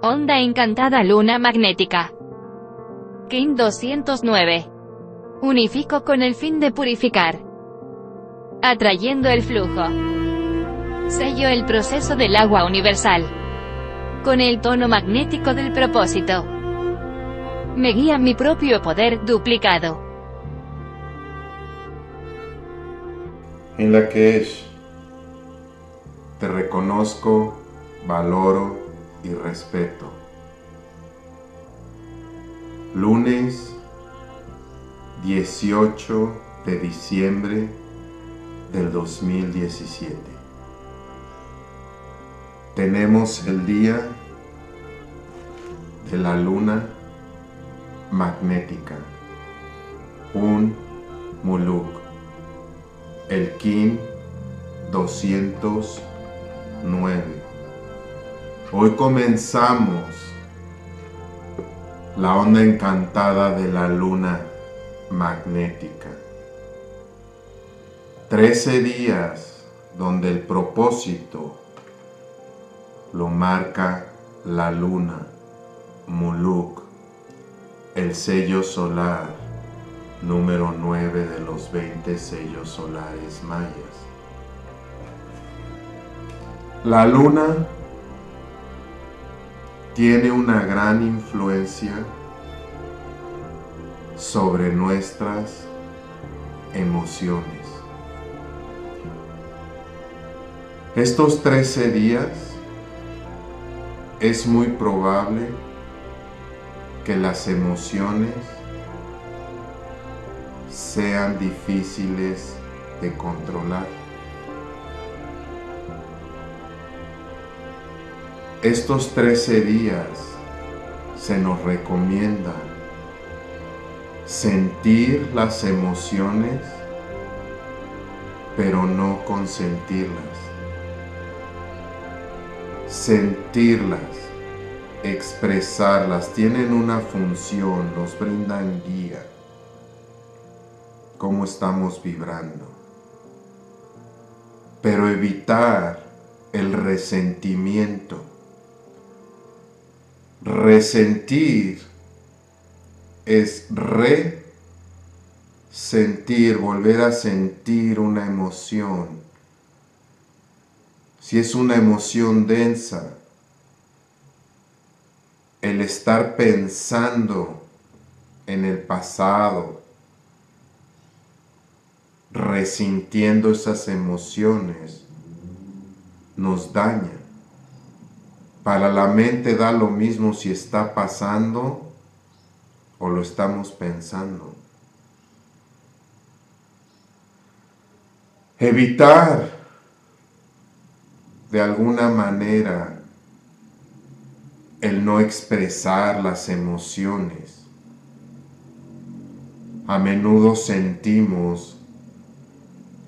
Onda encantada luna magnética. KIN 209. Unifico con el fin de purificar. Atrayendo el flujo. Sello el proceso del agua universal. Con el tono magnético del propósito. Me guía mi propio poder duplicado. En la que es, te reconozco, valoro respeto. Lunes 18 de diciembre del 2017. Tenemos el día de la luna magnética, un muluk, el Kin 209. Hoy comenzamos la onda encantada de la luna magnética. Trece días donde el propósito lo marca la luna, Muluk, el sello solar número 9 de los 20 sellos solares mayas. La luna tiene una gran influencia sobre nuestras emociones. Estos 13 días es muy probable que las emociones sean difíciles de controlar. Estos 13 días se nos recomienda sentir las emociones, pero no consentirlas. Sentirlas, expresarlas, tienen una función, nos brindan guía. Cómo estamos vibrando. Pero evitar el resentimiento. Resentir es resentir, volver a sentir una emoción. Si es una emoción densa, el estar pensando en el pasado, resintiendo esas emociones, nos daña. Para la mente da lo mismo si está pasando o lo estamos pensando. Evitar de alguna manera el no expresar las emociones. A menudo sentimos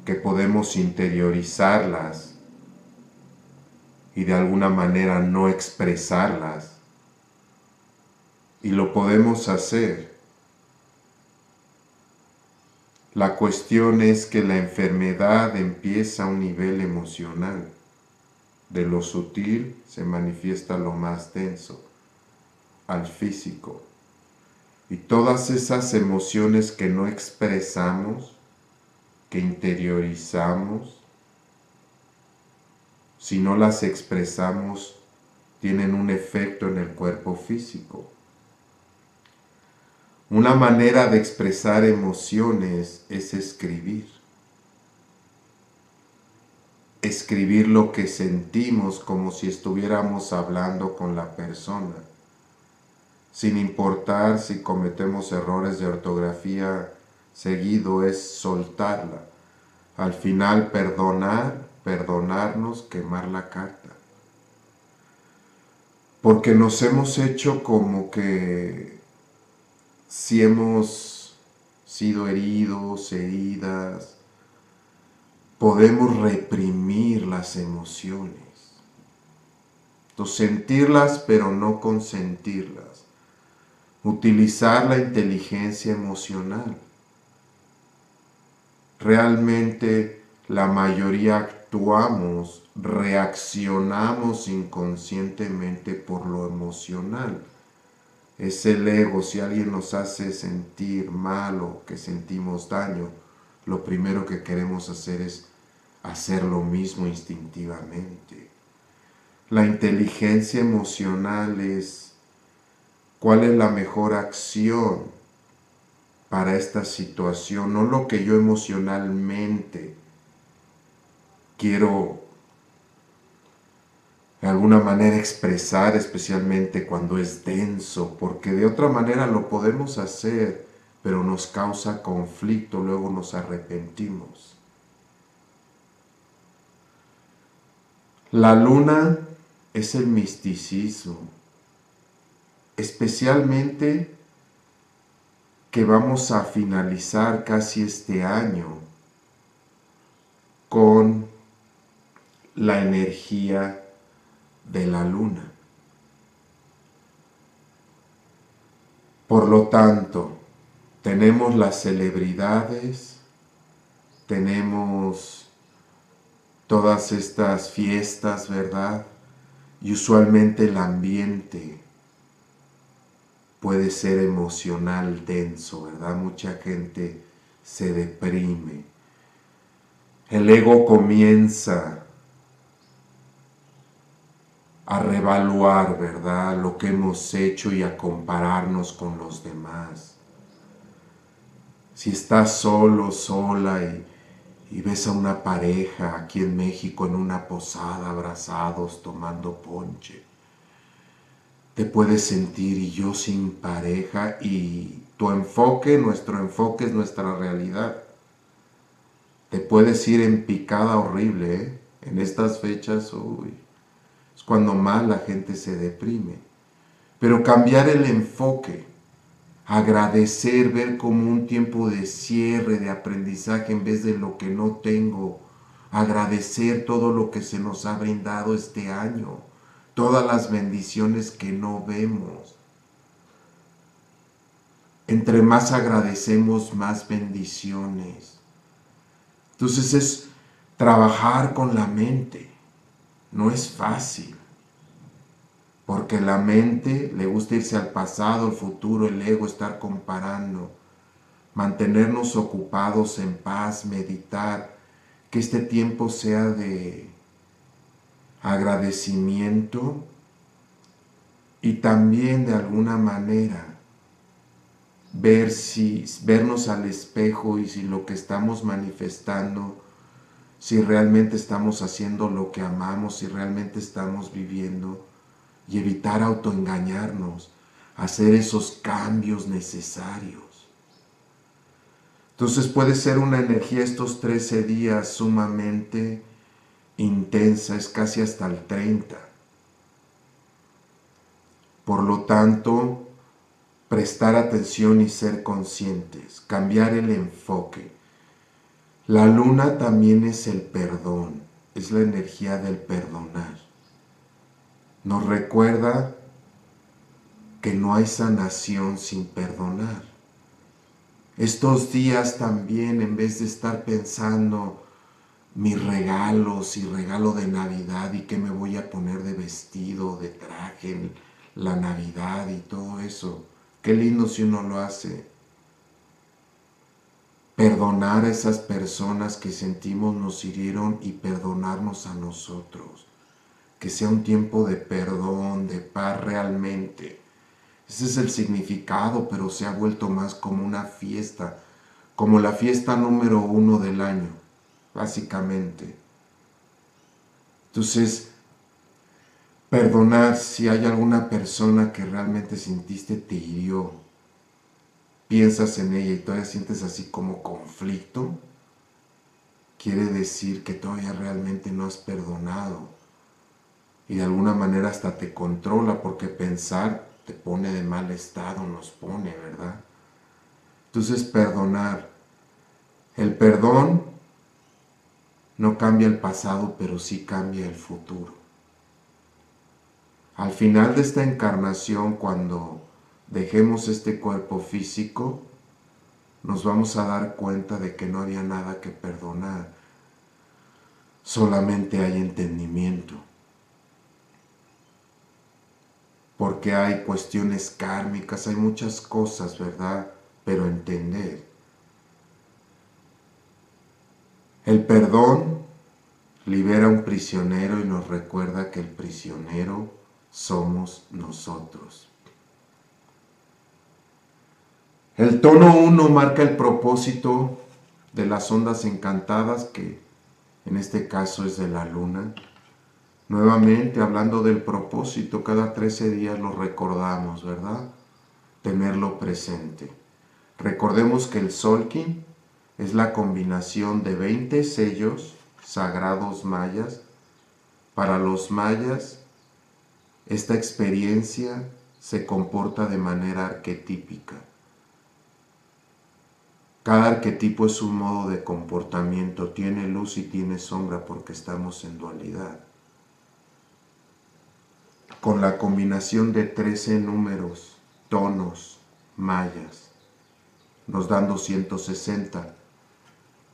que podemos interiorizarlas y de alguna manera no expresarlas y lo podemos hacer. La cuestión es que la enfermedad empieza a un nivel emocional. De lo sutil se manifiesta lo más denso, al físico. Y todas esas emociones que no expresamos, que interiorizamos, si no las expresamos, tienen un efecto en el cuerpo físico. Una manera de expresar emociones es escribir. Escribir lo que sentimos como si estuviéramos hablando con la persona, sin importar si cometemos errores de ortografía, seguido es soltarla. Al final perdonar, perdonarnos, quemar la carta. Porque nos hemos hecho como que si hemos sido heridos, heridas, podemos reprimir las emociones. Entonces, sentirlas pero no consentirlas. Utilizar la inteligencia emocional. Realmente la mayoría actuamos, reaccionamos inconscientemente por lo emocional. Es el ego, si alguien nos hace sentir mal o que sentimos daño, lo primero que queremos hacer es hacer lo mismo instintivamente. La inteligencia emocional es cuál es la mejor acción para esta situación, no lo que yo emocionalmente quiero de alguna manera expresar, especialmente cuando es denso, porque de otra manera lo podemos hacer, pero nos causa conflicto, luego nos arrepentimos. La luna es el misticismo, especialmente que vamos a finalizar casi este año con la energía de la luna. Por lo tanto, tenemos las celebridades, tenemos todas estas fiestas, ¿verdad? Y usualmente el ambiente puede ser emocional, denso, ¿verdad? Mucha gente se deprime. El ego comienza a revaluar, ¿verdad?, lo que hemos hecho y a compararnos con los demás. Si estás solo, sola y, y ves a una pareja aquí en México en una posada, abrazados, tomando ponche, te puedes sentir y yo sin pareja y tu enfoque, nuestro enfoque es nuestra realidad. Te puedes ir en picada horrible, ¿eh? En estas fechas, uy cuando más la gente se deprime. Pero cambiar el enfoque, agradecer, ver como un tiempo de cierre, de aprendizaje en vez de lo que no tengo, agradecer todo lo que se nos ha brindado este año, todas las bendiciones que no vemos. Entre más agradecemos, más bendiciones. Entonces es trabajar con la mente. No es fácil porque la mente le gusta irse al pasado, al futuro, el ego, estar comparando, mantenernos ocupados en paz, meditar, que este tiempo sea de agradecimiento y también de alguna manera ver si vernos al espejo y si lo que estamos manifestando si realmente estamos haciendo lo que amamos, si realmente estamos viviendo y evitar autoengañarnos, hacer esos cambios necesarios. Entonces puede ser una energía estos 13 días sumamente intensa, es casi hasta el 30. Por lo tanto, prestar atención y ser conscientes, cambiar el enfoque. La luna también es el perdón, es la energía del perdonar nos recuerda que no hay sanación sin perdonar. Estos días también, en vez de estar pensando mis regalos y regalo de Navidad y qué me voy a poner de vestido, de traje, la Navidad y todo eso, qué lindo si uno lo hace. Perdonar a esas personas que sentimos nos hirieron y perdonarnos a nosotros que sea un tiempo de perdón, de paz realmente. Ese es el significado, pero se ha vuelto más como una fiesta, como la fiesta número uno del año, básicamente. Entonces, perdonar si hay alguna persona que realmente sintiste te hirió, piensas en ella y todavía sientes así como conflicto, quiere decir que todavía realmente no has perdonado y de alguna manera hasta te controla porque pensar te pone de mal estado, nos pone, ¿verdad? Entonces perdonar. El perdón no cambia el pasado, pero sí cambia el futuro. Al final de esta encarnación, cuando dejemos este cuerpo físico, nos vamos a dar cuenta de que no había nada que perdonar solamente hay entendimiento. Porque hay cuestiones kármicas, hay muchas cosas, ¿verdad? Pero entender. El perdón libera a un prisionero y nos recuerda que el prisionero somos nosotros. El tono 1 marca el propósito de las ondas encantadas, que en este caso es de la luna. Nuevamente, hablando del propósito, cada 13 días lo recordamos, ¿verdad? Tenerlo presente. Recordemos que el Solkin es la combinación de 20 sellos sagrados mayas. Para los mayas, esta experiencia se comporta de manera arquetípica. Cada arquetipo es un modo de comportamiento, tiene luz y tiene sombra porque estamos en dualidad. Con la combinación de 13 números, tonos, mayas, nos dan 260,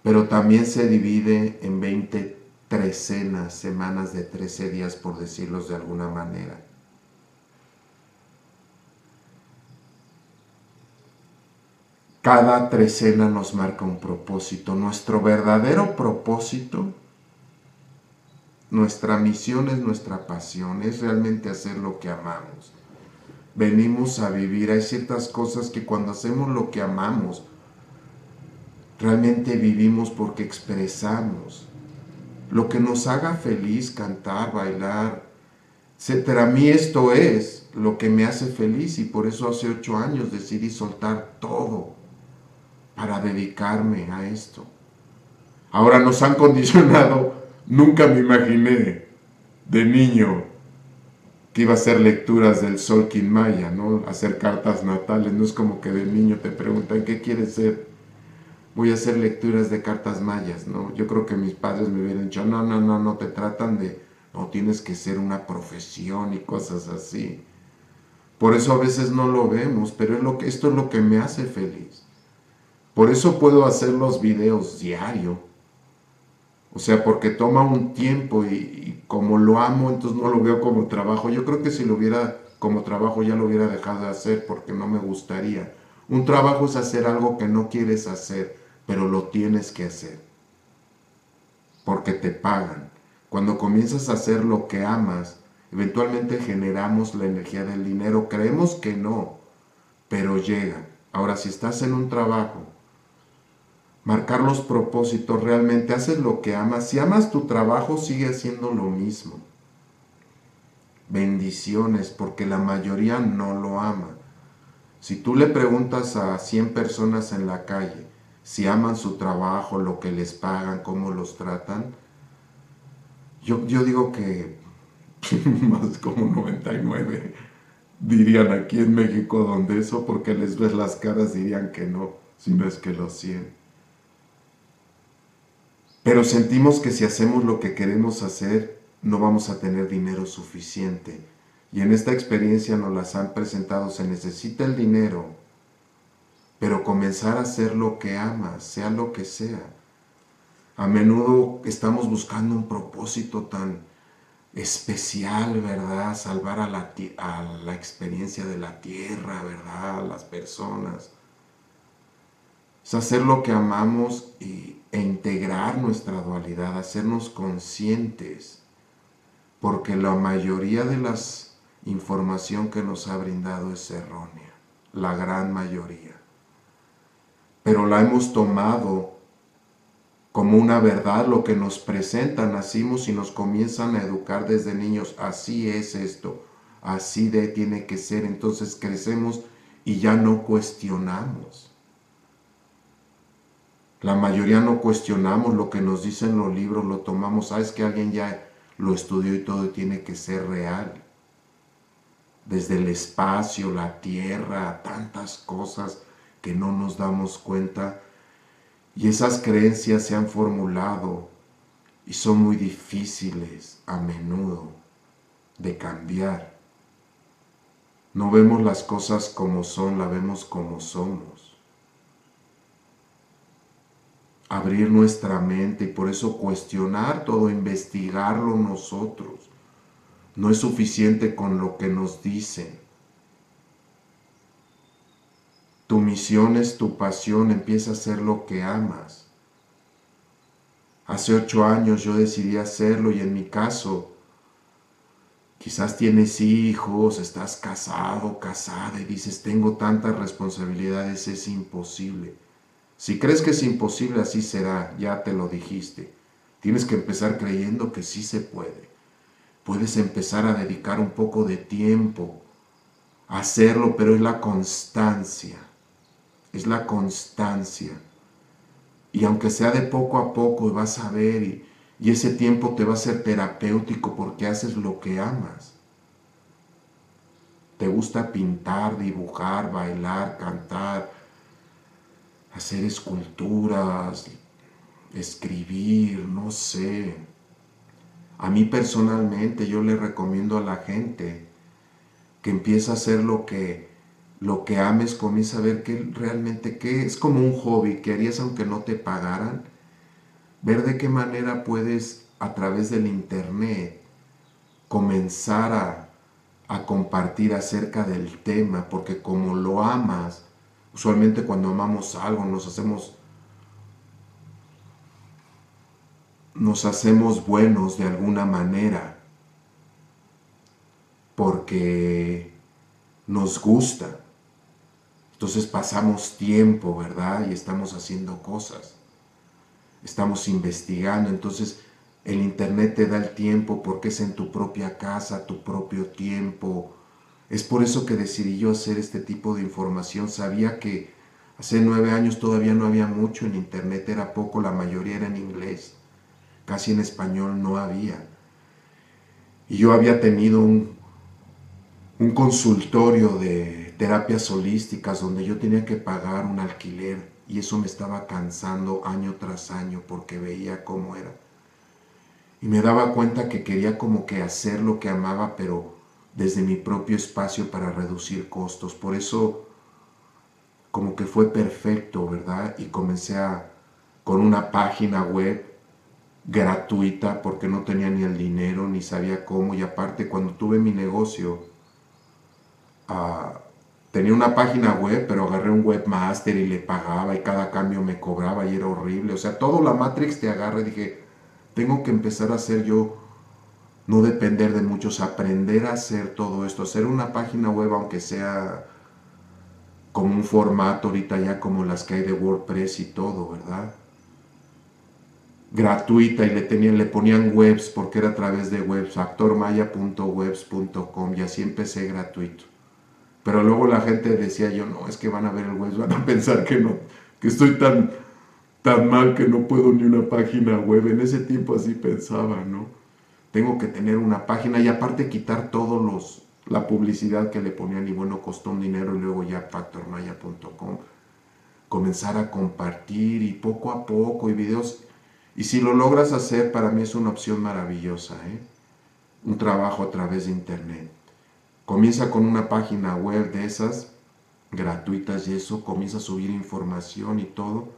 pero también se divide en 20 trecenas, semanas de 13 días, por decirlos de alguna manera. Cada trecena nos marca un propósito. Nuestro verdadero propósito, nuestra misión es nuestra pasión, es realmente hacer lo que amamos. Venimos a vivir. Hay ciertas cosas que cuando hacemos lo que amamos, realmente vivimos porque expresamos. Lo que nos haga feliz, cantar, bailar, etcétera. A mí esto es lo que me hace feliz y por eso hace ocho años decidí soltar todo para dedicarme a esto. Ahora nos han condicionado, nunca me imaginé de niño que iba a hacer lecturas del Solkin Maya, ¿no? Hacer cartas natales, no es como que de niño te preguntan, ¿qué quieres ser? Voy a hacer lecturas de cartas mayas, ¿no? Yo creo que mis padres me hubieran dicho, no, no, no, no, te tratan de, no, tienes que ser una profesión y cosas así. Por eso a veces no lo vemos, pero es lo que, esto es lo que me hace feliz. Por eso puedo hacer los videos diario. O sea, porque toma un tiempo y, como lo amo, entonces no lo veo como trabajo. Yo creo que si lo hubiera como trabajo ya lo hubiera dejado de hacer porque no me gustaría. Un trabajo es hacer algo que no quieres hacer, pero lo tienes que hacer. Porque te pagan. Cuando comienzas a hacer lo que amas, eventualmente generamos la energía del dinero. Creemos que no, pero llega. Ahora, si estás en un trabajo marcar los propósitos, realmente haces lo que amas. Si amas tu trabajo, sigue haciendo lo mismo. Bendiciones, porque la mayoría no lo ama. Si tú le preguntas a 100 personas en la calle si aman su trabajo, lo que les pagan, cómo los tratan, yo, digo que más como 99 dirían aquí en México donde eso, porque les ves las caras, dirían que no, si no es que los 100. Pero sentimos que si hacemos lo que queremos hacer, no vamos a tener dinero suficiente. Y en esta experiencia nos las han presentado, se necesita el dinero, pero comenzar a hacer lo que amas, sea lo que sea. A menudo estamos buscando un propósito tan especial, ¿verdad? Salvar a la, a la experiencia de la tierra, ¿verdad? A las personas. Es hacer lo que amamos y e integrar nuestra dualidad, hacernos conscientes, porque la mayoría de la información que nos ha brindado es errónea, la gran mayoría. Pero la hemos tomado como una verdad, lo que nos presentan, nacimos y nos comienzan a educar desde niños, así es esto, así de tiene que ser, entonces crecemos y ya no cuestionamos. La mayoría no cuestionamos lo que nos dicen los libros, lo tomamos, sabes que alguien ya lo estudió y todo tiene que ser real. Desde el espacio, la tierra, tantas cosas que no nos damos cuenta. Y esas creencias se han formulado y son muy difíciles a menudo de cambiar. No vemos las cosas como son, la vemos como somos. Abrir nuestra mente y por eso cuestionar todo, investigarlo nosotros. No es suficiente con lo que nos dicen. Tu misión es tu pasión, empieza a hacer lo que amas. Hace ocho años yo decidí hacerlo y en mi caso, quizás tienes hijos, estás casado, casada y dices, tengo tantas responsabilidades, es imposible. Si crees que es imposible, así será, ya te lo dijiste. Tienes que empezar creyendo que sí se puede. Puedes empezar a dedicar un poco de tiempo a hacerlo, pero es la constancia. Es la constancia. Y aunque sea de poco a poco, vas a ver y, y ese tiempo te va a ser terapéutico porque haces lo que amas. Te gusta pintar, dibujar, bailar, cantar, hacer esculturas, escribir, no sé. A mí personalmente yo le recomiendo a la gente que empiece a hacer lo que lo que ames, comienza a ver que realmente qué es como un hobby que harías aunque no te pagaran. Ver de qué manera puedes a través del internet comenzar a, a compartir acerca del tema, porque como lo amas, usualmente cuando amamos algo nos hacemos nos hacemos buenos de alguna manera porque nos gusta. Entonces pasamos tiempo, ¿verdad? Y estamos haciendo cosas. Estamos investigando. Entonces el Internet te da el tiempo porque es en tu propia casa, tu propio tiempo. Es por eso que decidí yo hacer este tipo de información. Sabía que hace nueve años todavía no había mucho en Internet, era poco, la mayoría era en inglés casi en español no había. Y yo había tenido un, consultorio de terapias holísticas donde yo tenía que pagar un alquiler y eso me estaba cansando año tras año porque veía cómo era. Y me daba cuenta que quería como que hacer lo que amaba, pero desde mi propio espacio para reducir costos. Por eso como que fue perfecto, ¿verdad? Y comencé a, con una página web gratuita porque no tenía ni el dinero ni sabía cómo y aparte cuando tuve mi negocio ah, tenía una página web pero agarré un webmaster y le pagaba y cada cambio me cobraba y era horrible o sea todo la Matrix te agarra y dije tengo que empezar a hacer yo no depender de muchos aprender a hacer todo esto hacer una página web aunque sea como un formato ahorita ya como las que hay de WordPress y todo verdad gratuita y le, tenían, le ponían webs porque era a través de webs, actormaya.webs.com y así empecé gratuito. Pero luego la gente decía yo, no, es que van a ver el web, van a pensar que no, que estoy tan, tan mal que no puedo ni una página web. En ese tiempo así pensaba, ¿no? Tengo que tener una página y aparte quitar todos los, la publicidad que le ponían y bueno, costó un dinero y luego ya factormaya.com comenzar a compartir y poco a poco y videos y si lo logras hacer, para mí es una opción maravillosa, ¿eh? un trabajo a través de Internet. Comienza con una página web de esas, gratuitas y eso, comienza a subir información y todo.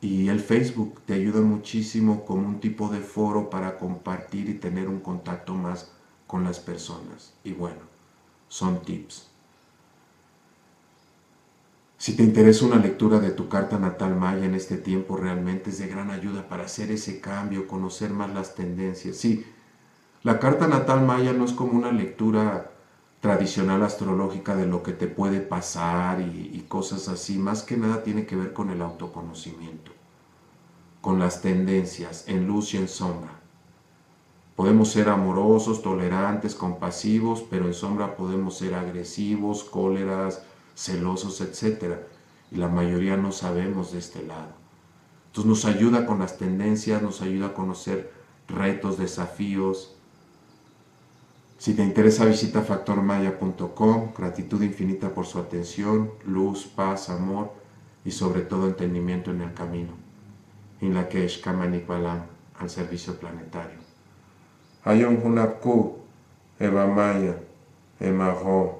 Y el Facebook te ayuda muchísimo como un tipo de foro para compartir y tener un contacto más con las personas. Y bueno, son tips. Si te interesa una lectura de tu carta natal maya en este tiempo, realmente es de gran ayuda para hacer ese cambio, conocer más las tendencias. Sí, la carta natal maya no es como una lectura tradicional astrológica de lo que te puede pasar y, cosas así, más que nada tiene que ver con el autoconocimiento, con las tendencias en luz y en sombra. Podemos ser amorosos, tolerantes, compasivos, pero en sombra podemos ser agresivos, cóleras, celosos, etc. Y la mayoría no sabemos de este lado. Entonces nos ayuda con las tendencias, nos ayuda a conocer retos, desafíos. Si te interesa visita factormaya.com, gratitud infinita por su atención, luz, paz, amor y sobre todo entendimiento en el camino. Que es Balam al servicio planetario. Ayon Hunapku, Eva Maya, Emaho.